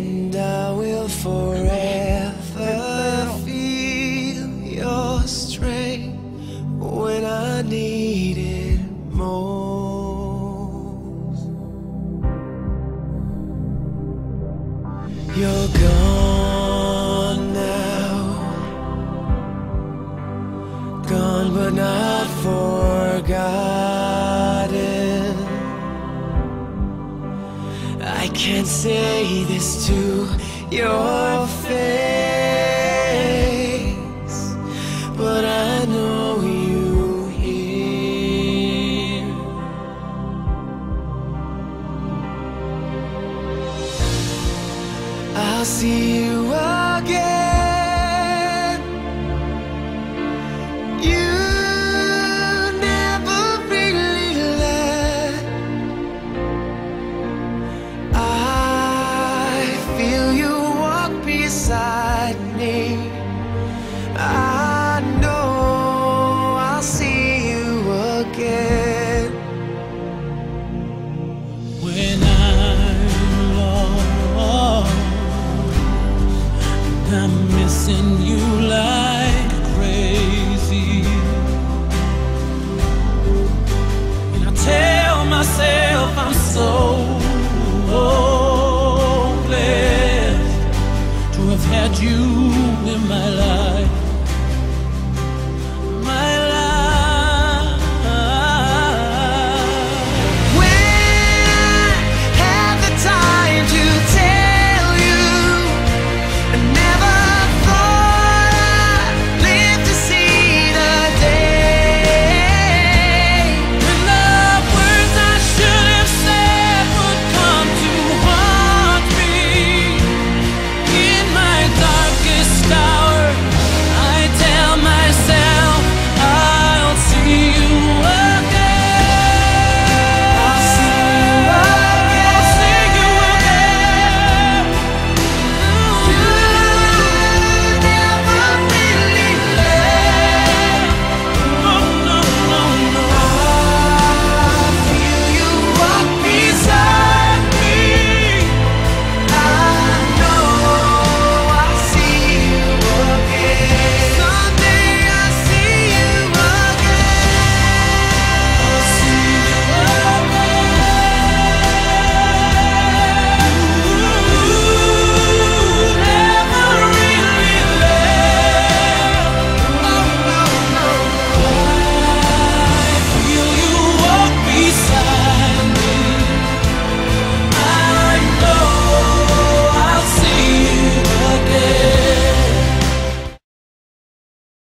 and I will forever feel your strength when I need it most. You're gone now, gone but not forgotten. I can't say this to your face, but I know you hear. I'll see you again. When I'm lost, and I'm missing you like crazy. And I tell myself I'm so blessed to have had you